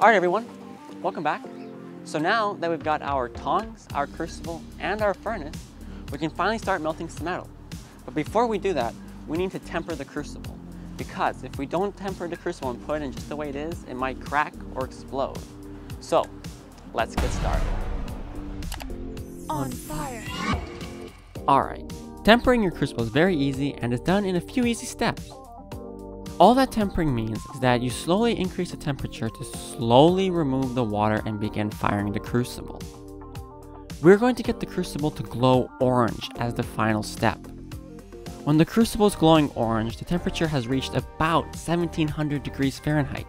Alright everyone, welcome back. So now that we've got our tongs, our crucible, and our furnace, we can finally start melting some metal. But before we do that, we need to temper the crucible. Because if we don't temper the crucible and put it in just the way it is, it might crack or explode. So, let's get started. On fire. Alright, tempering your crucible is very easy and is done in a few easy steps. All that tempering means is that you slowly increase the temperature to slowly remove the water and begin firing the crucible. We're going to get the crucible to glow orange as the final step. When the crucible is glowing orange, the temperature has reached about 1700 degrees Fahrenheit.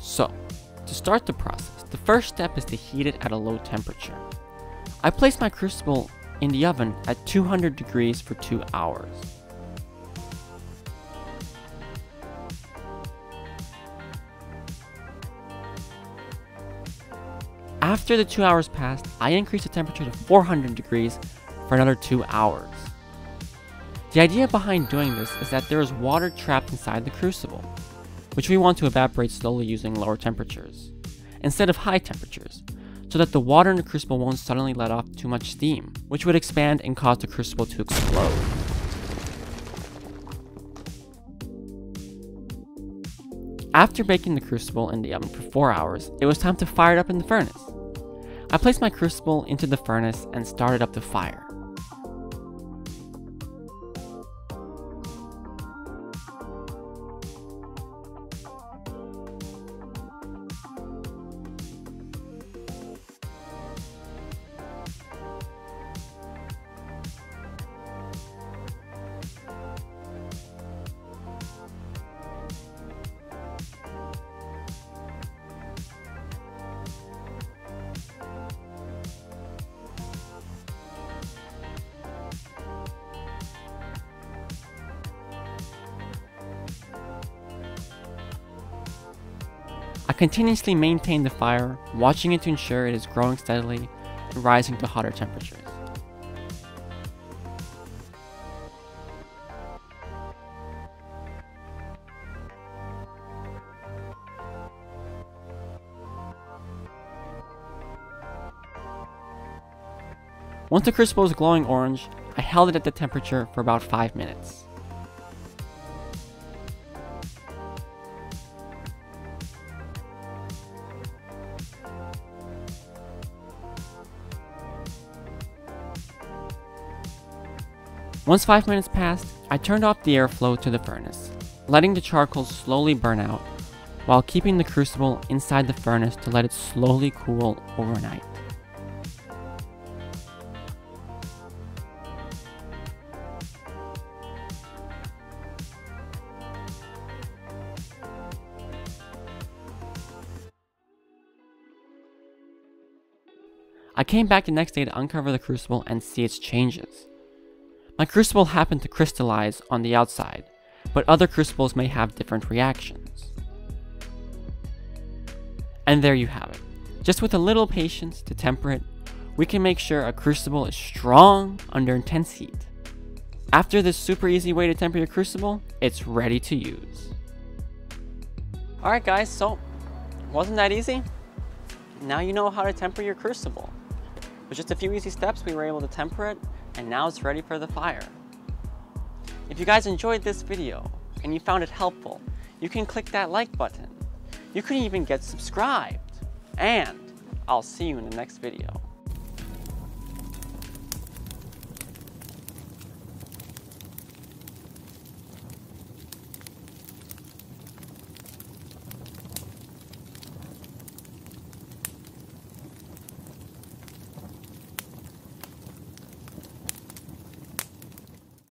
So, to start the process, the first step is to heat it at a low temperature. I place my crucible in the oven at 200 degrees for 2 hours. After the 2 hours passed, I increased the temperature to 400 degrees for another 2 hours. The idea behind doing this is that there is water trapped inside the crucible, which we want to evaporate slowly using lower temperatures, instead of high temperatures, so that the water in the crucible won't suddenly let off too much steam, which would expand and cause the crucible to explode. After baking the crucible in the oven for 4 hours, it was time to fire it up in the furnace. I placed my crucible into the furnace and started up the fire. I continuously maintain the fire, watching it to ensure it is growing steadily and rising to hotter temperatures. Once the crucible was glowing orange, I held it at the temperature for about 5 minutes. Once 5 minutes passed, I turned off the airflow to the furnace, letting the charcoal slowly burn out, while keeping the crucible inside the furnace to let it slowly cool overnight. I came back the next day to uncover the crucible and see its changes. My crucible happened to crystallize on the outside, but other crucibles may have different reactions. And there you have it. Just with a little patience to temper it, we can make sure a crucible is strong under intense heat. After this super easy way to temper your crucible, it's ready to use. Alright guys, so wasn't that easy? Now you know how to temper your crucible. With just a few easy steps, we were able to temper it, and now it's ready for the fire. If you guys enjoyed this video, and you found it helpful, you can click that like button. You can even get subscribed. And I'll see you in the next video.